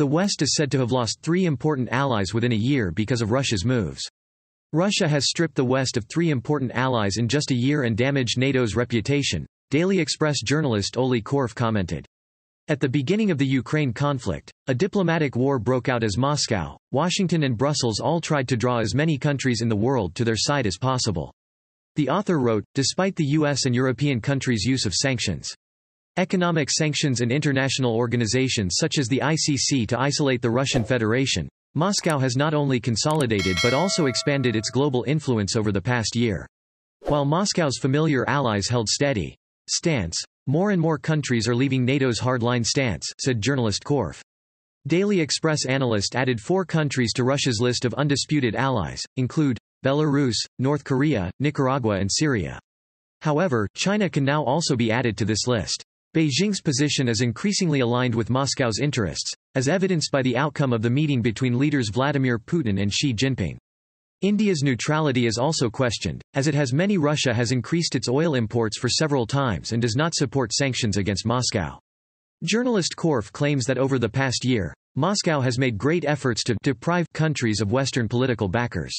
The West is said to have lost three important allies within a year because of Russia's moves. Russia has stripped the West of three important allies in just a year and damaged NATO's reputation, Daily Express journalist Oli Korf commented. At the beginning of the Ukraine conflict, a diplomatic war broke out as Moscow, Washington and Brussels all tried to draw as many countries in the world to their side as possible. The author wrote, despite the US and European countries' use of sanctions, economic sanctions and international organizations such as the ICC to isolate the Russian Federation, Moscow has not only consolidated but also expanded its global influence over the past year. While Moscow's familiar allies held steady stance, more and more countries are leaving NATO's hardline stance, said journalist Korf. Daily Express analyst added four countries to Russia's list of undisputed allies, include Belarus, North Korea, Nicaragua and Syria. However, China can now also be added to this list. Beijing's position is increasingly aligned with Moscow's interests, as evidenced by the outcome of the meeting between leaders Vladimir Putin and Xi Jinping. India's neutrality is also questioned, as it has many Russia has increased its oil imports for several times and does not support sanctions against Moscow. Journalist Korf claims that over the past year, Moscow has made great efforts to deprive countries of Western political backers.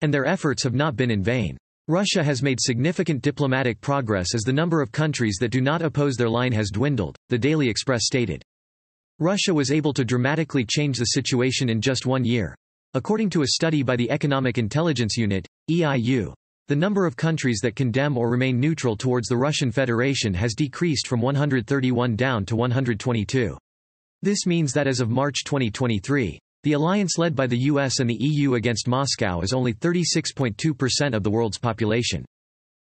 And their efforts have not been in vain. Russia has made significant diplomatic progress as the number of countries that do not oppose their line has dwindled, the Daily Express stated. Russia was able to dramatically change the situation in just one year. According to a study by the Economic Intelligence Unit, EIU, the number of countries that condemn or remain neutral towards the Russian Federation has decreased from 131 down to 122. This means that as of March 2023, the alliance led by the US and the EU against Moscow is only 36.2% of the world's population.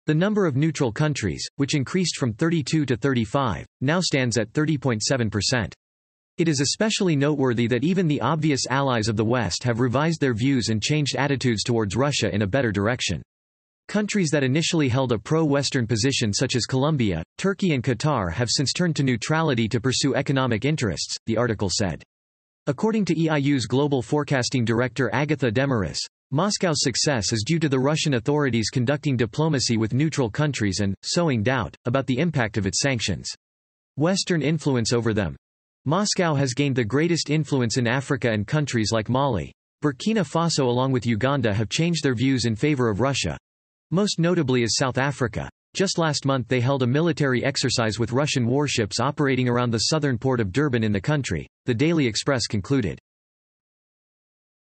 The number of neutral countries, which increased from 32 to 35, now stands at 30.7%. It is especially noteworthy that even the obvious allies of the West have revised their views and changed attitudes towards Russia in a better direction. Countries that initially held a pro-Western position such as Colombia, Turkey and Qatar have since turned to neutrality to pursue economic interests, the article said. According to EIU's global forecasting director Agathe Demarais, Moscow's success is due to the Russian authorities conducting diplomacy with neutral countries and, sowing doubt, about the impact of its sanctions. Western influence over them, Moscow has gained the greatest influence in Africa and countries like Mali. Burkina Faso along with Uganda have changed their views in favor of Russia. Most notably is South Africa. Just last month they held a military exercise with Russian warships operating around the southern port of Durban in the country, the Daily Express concluded.